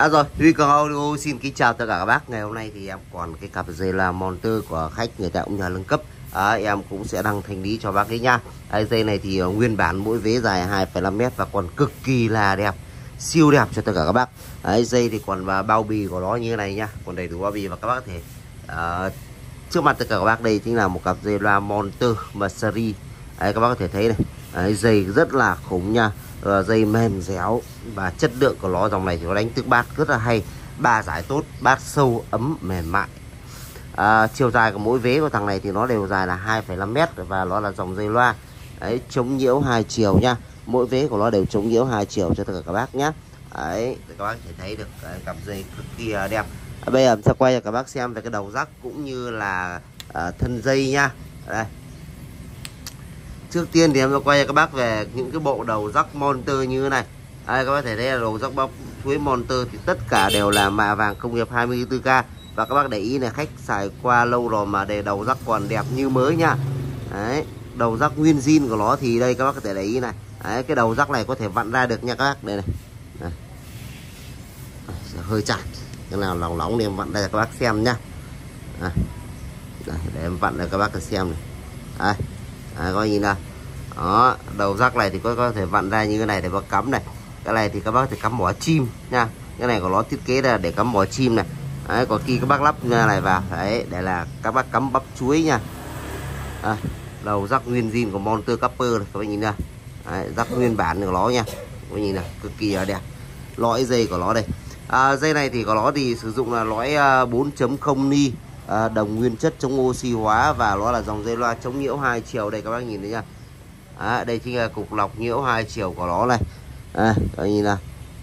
À rồi, Huy Cường Audio xin kính chào tất cả các bác. Ngày hôm nay thì em còn cái cặp dây là monitor của khách người ta cũng nhà nâng cấp. À, Em cũng sẽ đăng thanh lý cho bác ấy nha. À, Dây này thì ờ, nguyên bản mỗi vế dài 2,5m và còn cực kỳ là đẹp Siêu đẹp cho tất cả các bác. Đấy, Dây thì còn và bao bì của nó như thế này nha Còn đầy đủ bao bì và các bác có thể à, Trước mặt tất cả các bác đây chính là một cặp dây loa Monster Mercury Đấy, à, các bác có thể thấy này Đấy, Dây rất là khủng nha. Ờ, dây mềm dẻo và chất lượng của nó dòng này thì nó đánh tức bát rất là hay. Ba giải tốt bát sâu ấm mềm mại. À, chiều dài của mỗi vế của thằng này thì nó đều dài là 2,5 mét và nó là dòng dây loa. Đấy chống nhiễu hai chiều nha. Mỗi vế của nó đều chống nhiễu hai chiều cho tất cả các bác nhé đấy các bác thể thấy được cặp dây cực kỳ à, đẹp. À, bây giờ sẽ quay cho các bác xem về cái đầu rắc cũng như là à, thân dây nha. Đây trước tiên thì em sẽ quay cho các bác về những cái bộ đầu rắc monster như thế này. Đây các bác thể thấy là đầu rắc bóc chuối monster thì tất cả đều là mạ vàng công nghiệp 24k và các bác để ý này khách xài qua lâu rồi mà để đầu rắc còn đẹp như mới nha. Đấy đầu rắc nguyên zin của nó thì đây các bác có thể để ý này. Đấy, cái đầu rắc này có thể vặn ra được nha các bác. Đây này. Đấy. hơi chặt. Cái nào lỏng lỏng thì em vặn đây cho các bác xem nhá à. Để em vặn cho các bác xem này. Đây à, coi nhìn nào đó đầu rắc này thì có có thể vặn ra như thế này để bác cắm này. Cái này thì các bác thì thể cắm mỏ chim nha. Cái này của nó thiết kế là để cắm mỏ chim này. Đấy, có khi các bác lắp như này vào. Đấy để là các bác cắm bắp chuối nha. À, đầu rắc nguyên zin của Monster Copper này các bác nhìn nào đấy, rắc nguyên bản của nó nha. Các bác nhìn nào cực kỳ là đẹp. Lõi dây của nó đây. À, dây này thì của nó thì sử dụng là lõi à, 4.0 ni à, đồng nguyên chất chống oxy hóa và nó là dòng dây loa chống nhiễu hai chiều. Đây các bác nhìn thấy nha à, đây chính là cục lọc nhiễu hai chiều của nó này. À, các à, nhìn là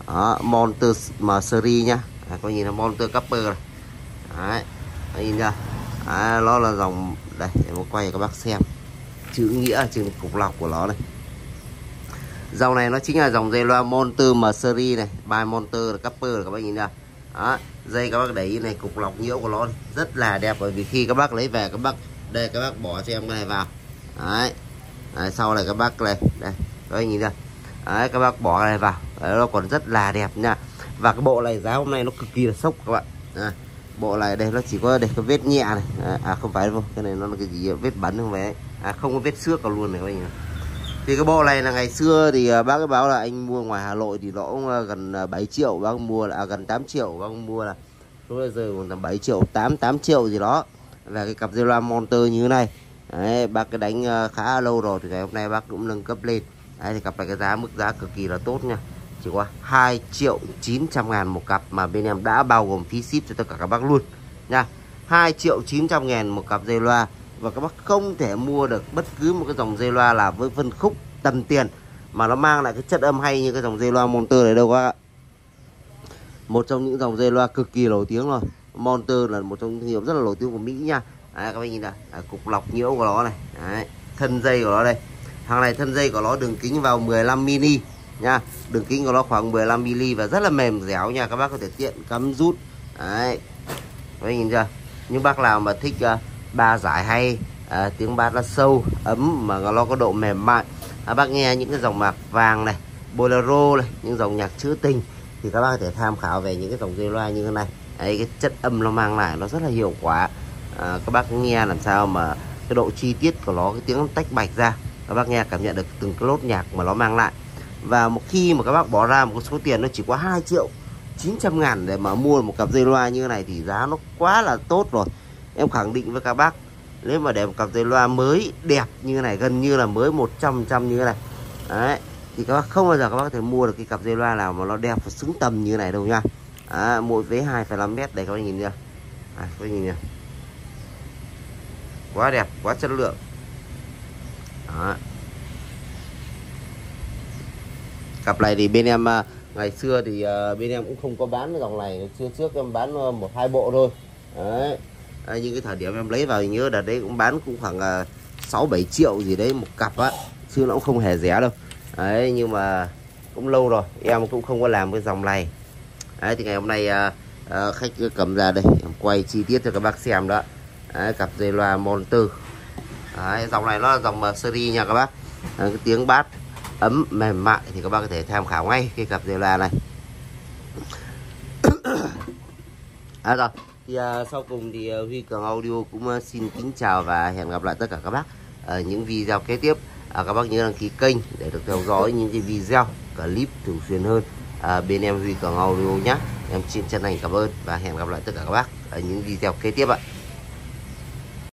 đó, Monster Mercury nhá. À, có nhìn là Monster Copper này. Đấy các nhìn ra à, nó là dòng đây để một quay cho các bác xem. Chữ nghĩa trên cục lọc của nó này. Dòng này nó chính là dòng dây loa Monster Mercury này. Bài Monster Copper các bác nhìn ra đó dây các bác để ý này cục lọc nhiễu của nó rất là đẹp bởi vì khi các bác lấy về các bác đây các bác bỏ cho em cái này vào. Đấy, đấy sau này các bác này đây các bác nhìn ra. Đấy các bác bỏ cái này vào. Đấy, nó còn rất là đẹp nha. Và cái bộ này giá hôm nay nó cực kỳ là sốc các bạn. À, bộ này đây nó chỉ có để cái vết nhẹ này. À, à không phải đâu cái này nó là cái gì vết bắn không phải. À không có vết xước cả luôn này các bạn thì cái bộ này là ngày xưa thì à, bác ấy báo là anh mua ngoài Hà Nội thì nó cũng à, gần à, 7 triệu bác mua là à, gần 8 triệu bác mua là lúc bây giờ còn tầm 7 triệu 8 8 triệu gì đó. Là cái cặp dây loa Monster như thế này. Đấy, bác cái đánh khá lâu rồi thì ngày hôm nay bác cũng nâng cấp lên. Đấy thì cặp này cái giá mức giá cực kỳ là tốt nha. Chỉ có 2 triệu 900 ngàn một cặp mà bên em đã bao gồm phí ship cho tất cả các bác luôn. Nha 2 triệu 900 ngàn một cặp dây loa và các bác không thể mua được bất cứ một cái dòng dây loa là với phân khúc tầm tiền mà nó mang lại cái chất âm hay như cái dòng dây loa Monster này đâu các ạ. một trong những dòng dây loa cực kỳ nổi tiếng rồi. Monster là một trong những thương hiệu rất là nổi tiếng của Mỹ nha. Đấy, các bác nhìn này à, cục lọc nhiễu của nó này. Đấy, thân dây của nó đây. Hàng này thân dây của nó đường kính vào 15 mini nha. Đường kính của nó khoảng 15 mm và rất là mềm dẻo nha. Các bác có thể tiện cắm rút. Đấy. Các nhìn chưa? Những bác nào mà thích uh, ba giải hay à, tiếng bát nó sâu ấm mà nó có độ mềm mại. À, bác nghe những cái dòng mạc vàng này bolero này những dòng nhạc trữ tình thì các bác có thể tham khảo về những cái dòng dây loa như thế này. Ấy cái chất âm nó mang lại nó rất là hiệu quả. À, các bác nghe làm sao mà cái độ chi tiết của nó cái tiếng tách bạch ra các bác nghe cảm nhận được từng cái lốt nhạc mà nó mang lại. Và một khi mà các bác bỏ ra một số tiền nó chỉ có 2 triệu 900 ngàn để mà mua một cặp dây loa như thế này thì giá nó quá là tốt rồi em khẳng định với các bác nếu mà để một cặp dây loa mới đẹp như thế này gần như là mới 100 trăm như thế này. Đấy thì các bác không bao giờ các bác có thể mua được cái cặp dây loa nào mà nó đẹp và xứng tầm như thế này đâu nha. À, mỗi vế 2,5 mét đây các bác nhìn nha, à, các bác nhìn nha quá đẹp quá chất lượng. Đó. cặp này thì bên em à, ngày xưa thì à, bên em cũng không có bán cái dòng này. Xưa trước em bán à, một hai bộ thôi. Đấy à, nhưng cái thời điểm em lấy vào nhớ là đấy cũng bán cũng khoảng à, sáu bảy triệu gì đấy một cặp á xưa nó cũng không hề rẻ đâu. Đấy nhưng mà cũng lâu rồi em cũng không có làm cái dòng này. Đấy thì ngày hôm nay uh, uh, khách cầm ra đây em quay chi tiết cho các bác xem đó. Đấy, cặp dây loa Monster đấy, dòng này nó là dòng series nha các bác. Đấy, cái tiếng bát ấm mềm mại thì các bác có thể tham khảo ngay cái cặp dây loa này. À rồi thì à, sau cùng thì à, Huy Cường Audio cũng à, xin kính chào và hẹn gặp lại tất cả các bác ở những video kế tiếp. À, các bác nhớ đăng ký kênh để được theo dõi những cái video clip thường xuyên hơn à, bên em Huy Cường Audio nhé. Em xin chân thành cảm ơn và hẹn gặp lại tất cả các bác ở những video kế tiếp ạ.